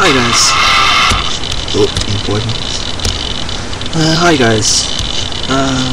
Hi guys. Oh, important. Uh, hi guys. Uh,